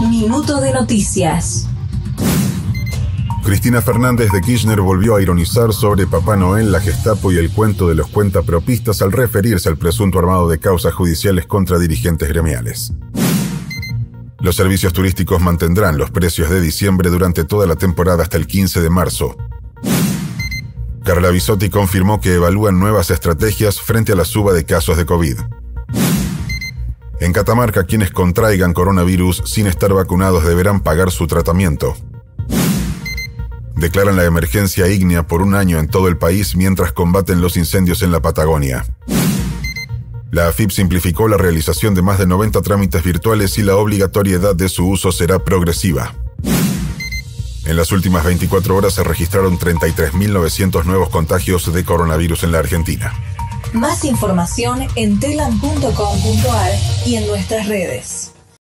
Minuto de noticias. Cristina Fernández de Kirchner volvió a ironizar sobre Papá Noel, la Gestapo y el cuento de los cuentapropistas al referirse al presunto armado de causas judiciales contra dirigentes gremiales. Los servicios turísticos mantendrán los precios de diciembre durante toda la temporada hasta el 15 de marzo. Carla Bisotti confirmó que evalúan nuevas estrategias frente a la suba de casos de COVID. En Catamarca, quienes contraigan coronavirus sin estar vacunados deberán pagar su tratamiento declaran la emergencia ígnea por un año en todo el país mientras combaten los incendios en la Patagonia. La AFIP simplificó la realización de más de 90 trámites virtuales y la obligatoriedad de su uso será progresiva. En las últimas 24 horas se registraron 33.900 nuevos contagios de coronavirus en la Argentina. Más información en telam.com.ar y en nuestras redes.